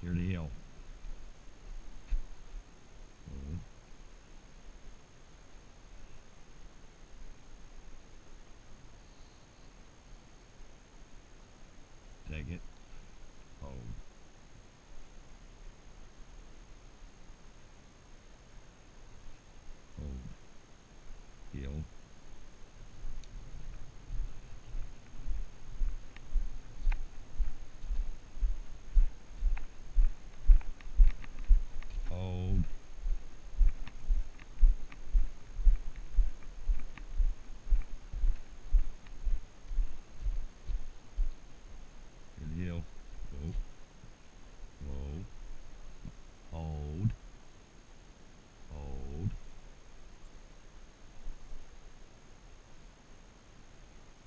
here to Yale.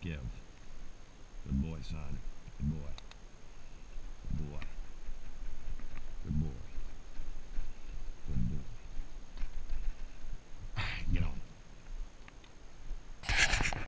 Give. Good boy, son.